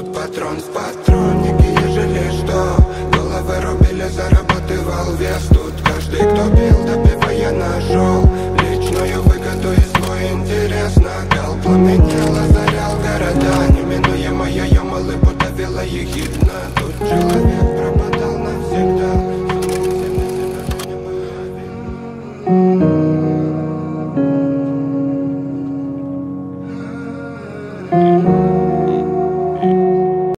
Тут патрон в патроннике, ежели что? Головы рубили, зарабатывал вес. Тут каждый, кто бил, добивая нашел Личную выгоду и свой интерес Накал пламенел, озарял города Неминуемая ямалы, будто подавила ехидно Тут человек